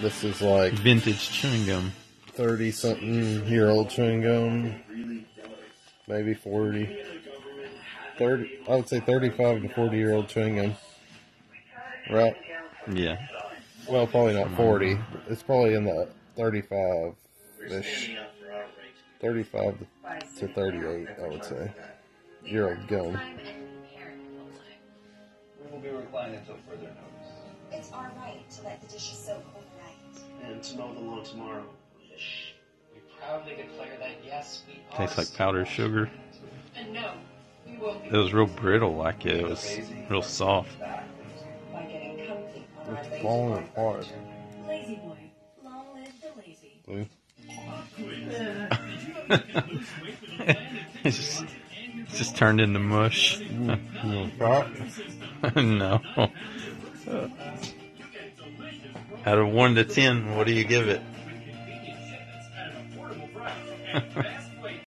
This is like Vintage chewing gum. thirty something year old chewing gum, maybe 40. 30, I would say thirty-five to forty year old chewing gum. Right? Yeah. Well, probably not forty. It's probably in the thirty-five ish, thirty-five to thirty-eight. I would say year old gum. Time and parent will time. We will be reclining until further notice. It's our right to let the dishes soak overnight. and to mow the lawn tomorrow. We proudly declare that yes, we are. Tastes like powdered sugar. And no, we won't. It was real brittle, like it. It was real soft. By getting comfy on It's lazy falling boy apart. La-Z-Boy, long live the lazy. Blue. it's just, it's just turned into mush. Mm, you want to try it? no. Out of one to ten, what do you give it?